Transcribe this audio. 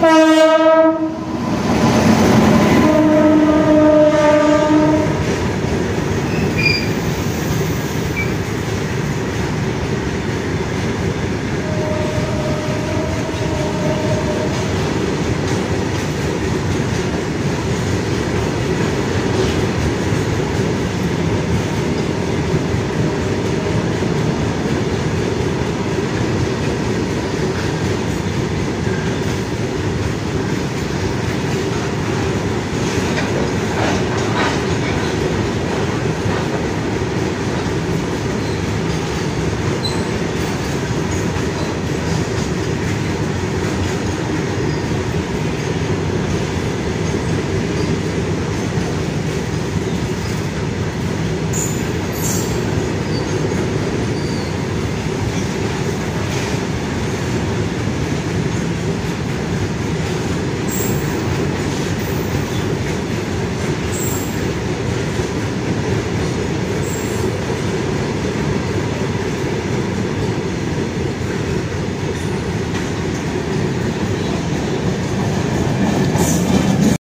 Música